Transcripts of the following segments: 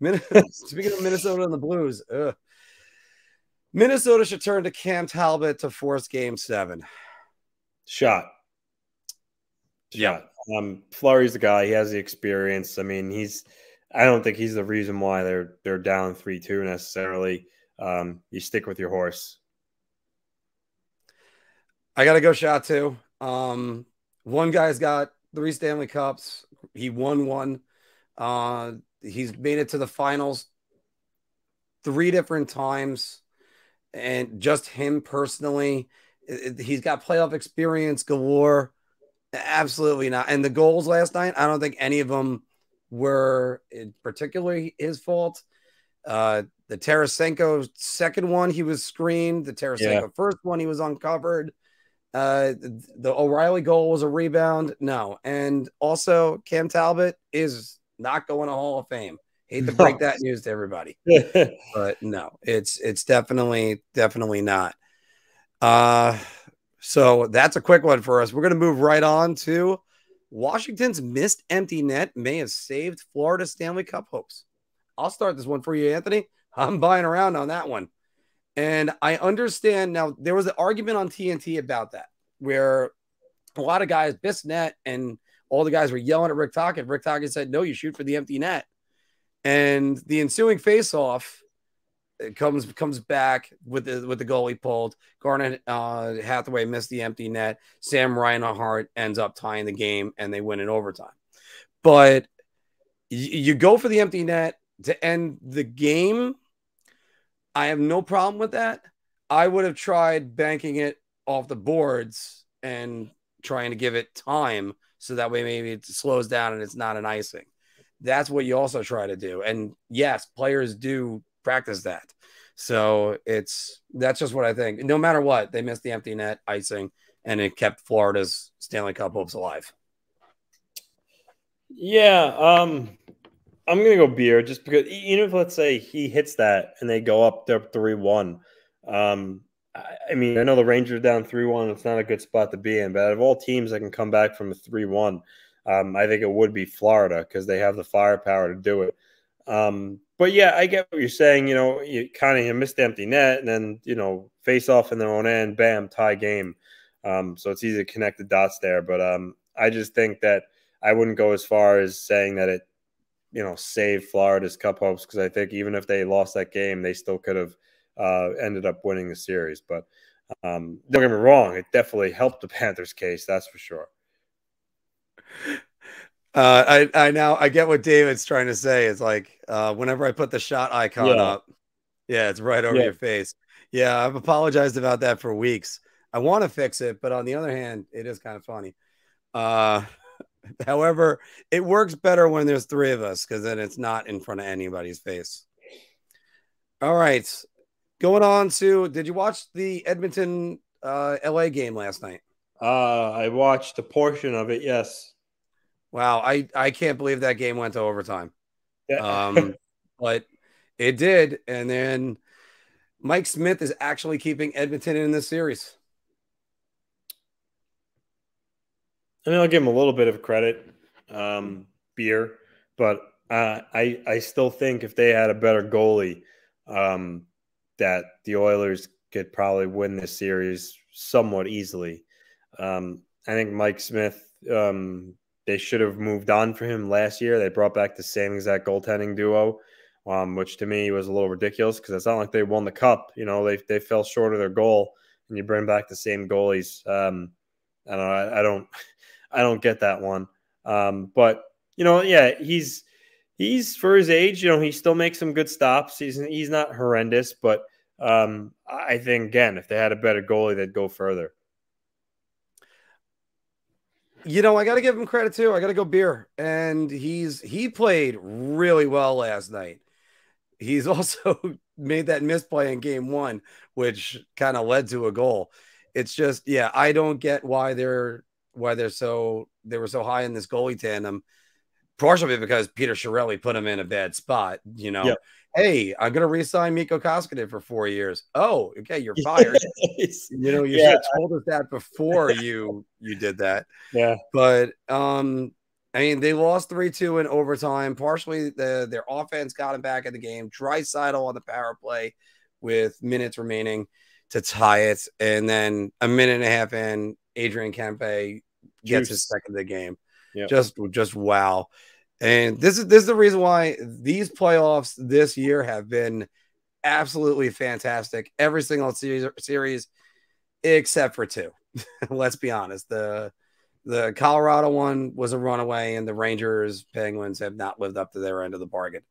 Speaking of Minnesota and the Blues, ugh. Minnesota should turn to Cam Talbot to force game seven. Shot. Yeah. Um, Fleury's the guy. He has the experience. I mean, he's. I don't think he's the reason why they're they're down three two necessarily. Um, you stick with your horse. I gotta go shot too. Um, one guy's got three Stanley Cups. He won one. Uh, he's made it to the finals three different times, and just him personally, it, he's got playoff experience galore. Absolutely not. And the goals last night, I don't think any of them were particularly his fault. Uh, the Tarasenko second one, he was screened. The Tarasenko yeah. first one, he was uncovered. Uh, the, the O'Reilly goal was a rebound. No. And also, Cam Talbot is not going to Hall of Fame. Hate to break that news to everybody, but no, it's it's definitely definitely not. Uh, so that's a quick one for us. We're going to move right on to Washington's missed empty net may have saved Florida Stanley Cup hopes. I'll start this one for you, Anthony. I'm buying around on that one. And I understand now there was an argument on TNT about that where a lot of guys missed net and all the guys were yelling at Rick Tocchet. Rick Tocchet said, No, you shoot for the empty net. And the ensuing face-off comes comes back with the with the goalie pulled. Garnet uh, Hathaway missed the empty net. Sam Reinhart ends up tying the game, and they win in overtime. But you go for the empty net to end the game. I have no problem with that. I would have tried banking it off the boards and trying to give it time so that way maybe it slows down and it's not an icing. That's what you also try to do. And yes, players do practice that. So it's that's just what I think. No matter what, they missed the empty net icing and it kept Florida's Stanley Cup hopes alive. Yeah, um I'm gonna go beer just because even if let's say he hits that and they go up there three one, um, I mean, I know the Rangers down 3 1. It's not a good spot to be in, but out of all teams that can come back from a 3 1, um, I think it would be Florida because they have the firepower to do it. Um, but yeah, I get what you're saying. You know, you kind of missed the empty net and then, you know, face off in their own end, bam, tie game. Um, so it's easy to connect the dots there. But um, I just think that I wouldn't go as far as saying that it, you know, saved Florida's cup hopes because I think even if they lost that game, they still could have uh, ended up winning the series. But um, don't get me wrong, it definitely helped the Panthers' case, that's for sure. Uh, I I now I get what David's trying to say. It's like uh, whenever I put the shot icon yeah. up, yeah, it's right over yeah. your face. Yeah, I've apologized about that for weeks. I want to fix it, but on the other hand, it is kind of funny. Uh, however, it works better when there's three of us because then it's not in front of anybody's face. All right, Going on to, did you watch the Edmonton uh, LA game last night? Uh, I watched a portion of it. Yes. Wow, I I can't believe that game went to overtime. Yeah. Um, but it did, and then Mike Smith is actually keeping Edmonton in this series. I mean, I'll give him a little bit of credit, um, beer, but uh, I I still think if they had a better goalie, um, that the Oilers could probably win this series somewhat easily. Um, I think Mike Smith, um, they should have moved on for him last year. They brought back the same exact goaltending duo, um, which to me was a little ridiculous because it's not like they won the cup. You know, they they fell short of their goal, and you bring back the same goalies. Um, I don't, I, don't, I don't get that one. Um, but you know, yeah, he's he's for his age, you know, he still makes some good stops. He's he's not horrendous, but um, I think again, if they had a better goalie, they'd go further. You know, I got to give him credit too. I got to go beer, and he's he played really well last night. He's also made that misplay in game one, which kind of led to a goal. It's just, yeah, I don't get why they're why they're so they were so high in this goalie tandem partially because Peter Chiarelli put him in a bad spot. You know, yep. hey, I'm going to resign Mikko Koskinen for four years. Oh, okay, you're fired. you know, you yeah. should have told us that before you you did that. Yeah, but um, I mean, they lost 3 2 in overtime. Partially, the, their offense got them back in the game. Draisaitl on the power play with minutes remaining to tie it. And then a minute and a half in, Adrian Kempe gets Juice. his second of the game. Just, just wow. And this is this is the reason why these playoffs this year have been absolutely fantastic. Every single series, series except for two. Let's be honest. The the Colorado one was a runaway, and the Rangers Penguins have not lived up to their end of the bargain.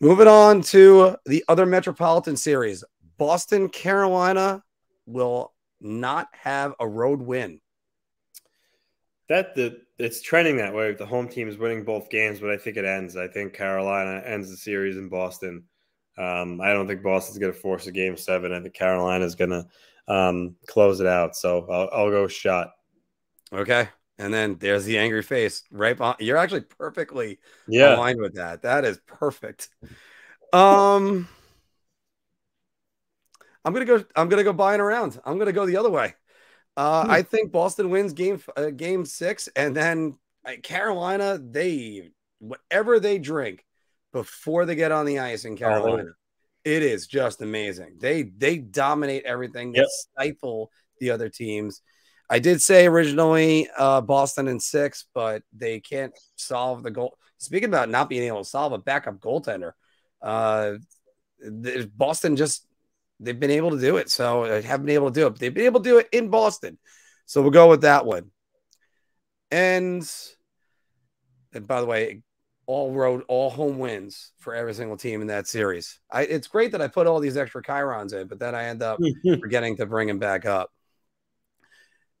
Moving on to the other Metropolitan Series, Boston Carolina will not have a road win. That the it's trending that way. The home team is winning both games, but I think it ends. I think Carolina ends the series in Boston. Um, I don't think Boston's going to force a game seven. I think Carolina is going to um, close it out. So I'll, I'll go shot. Okay. And then there's the angry face right behind. You're actually perfectly yeah. aligned with that. That is perfect. Um, I'm gonna go. I'm gonna go buying around. I'm gonna go the other way. Uh, hmm. I think Boston wins game uh, game six, and then uh, Carolina they whatever they drink before they get on the ice in oh, Carolina, oh, it is just amazing. They they dominate everything. They stifle the other teams. I did say originally uh, Boston in six, but they can't solve the goal. Speaking about not being able to solve a backup goaltender, uh, Boston just they've been able to do it. So uh, I haven't been able to do it. They've been able to do it in Boston. So we'll go with that one. And and by the way, all road, all home wins for every single team in that series. I, it's great that I put all these extra chyrons in, but then I end up forgetting to bring them back up.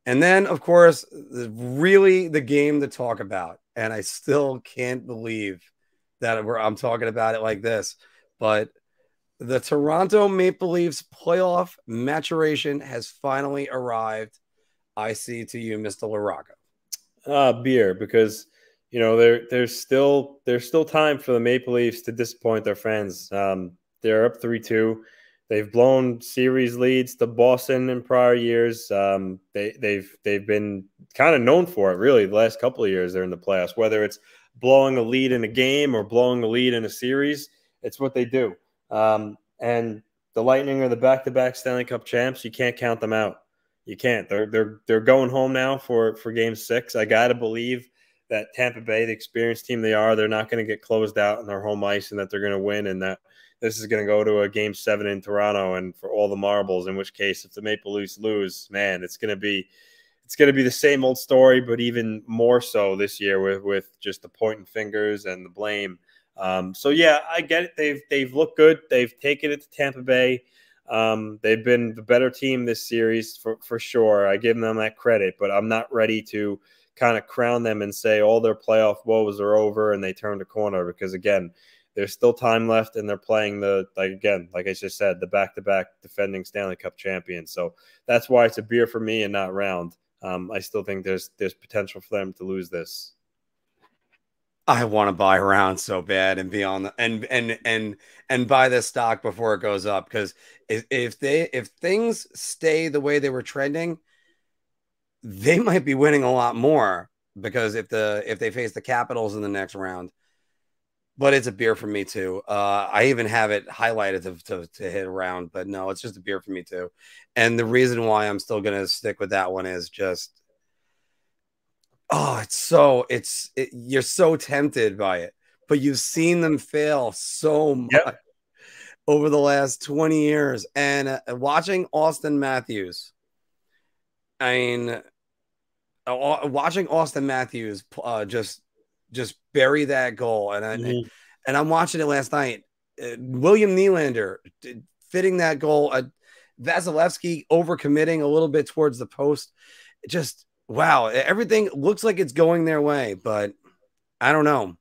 And then, of course, really the game to talk about. And I still can't believe that I'm talking about it like this. But the Toronto Maple Leafs playoff maturation has finally arrived. I see to you, Mr. LaRocco. Uh, beer, because you know there there's still there's still time for the Maple Leafs to disappoint their fans. Um, they're up three two. They've blown series leads to Boston in prior years. Um, they, they've they've been kind of known for it, really. The last couple of years they're in the playoffs, whether it's blowing a lead in a game or blowing a lead in a series, it's what they do. Um, and the Lightning are the back-to-back Stanley Cup champs. You can't count them out. You can't. They're they're they're going home now for for Game Six. I gotta believe that Tampa Bay, the experienced team they are, they're not going to get closed out in their home ice, and that they're going to win, and that this is going to go to a game seven in Toronto and for all the marbles. In which case, if the Maple Leafs lose, man, it's going to be it's going to be the same old story, but even more so this year with with just the pointing fingers and the blame. Um, so yeah, I get it. They've they've looked good. They've taken it to Tampa Bay. Um, they've been the better team this series for for sure. I give them that credit, but I'm not ready to kind of crown them and say all their playoff woes are over and they turned a corner because again there's still time left, and they're playing the like again, like I just said, the back-to-back defending Stanley Cup champion. So that's why it's a beer for me and not round. Um, I still think there's there's potential for them to lose this. I want to buy around so bad and be on the and and and and buy this stock before it goes up because if, if they if things stay the way they were trending, they might be winning a lot more because if the if they face the Capitals in the next round, but it's a beer for me too. Uh, I even have it highlighted to, to, to, hit around, but no, it's just a beer for me too. And the reason why I'm still going to stick with that one is just, oh, it's so, it's, it, you're so tempted by it, but you've seen them fail so much yep. over the last 20 years. And uh, watching Auston Matthews, I mean, uh, watching Auston Matthews uh, just just bury that goal. And I, mm-hmm. and I'm watching it last night. Uh, William Nylander fitting that goal. Uh, Vasilevskiy overcommitting a little bit towards the post. Just wow, everything looks like it's going their way, but I don't know.